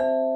う